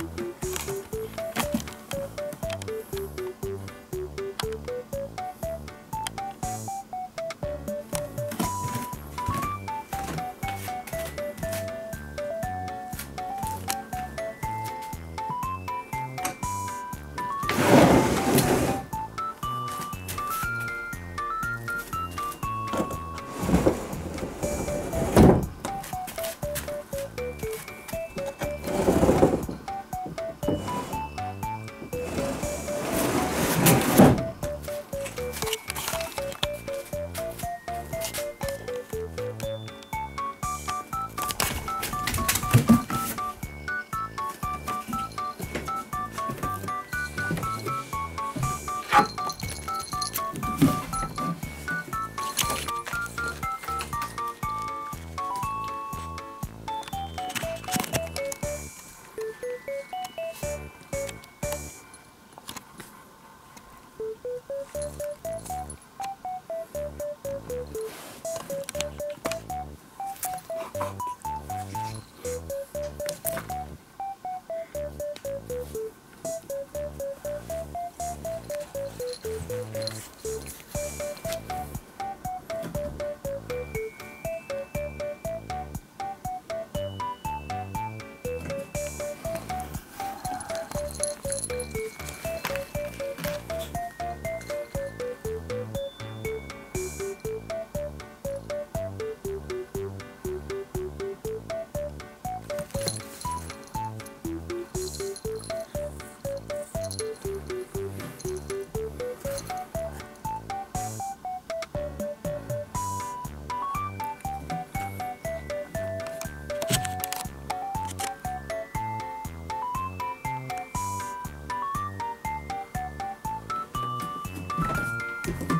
Bye. Thank thank you